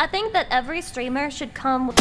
I think that every streamer should come with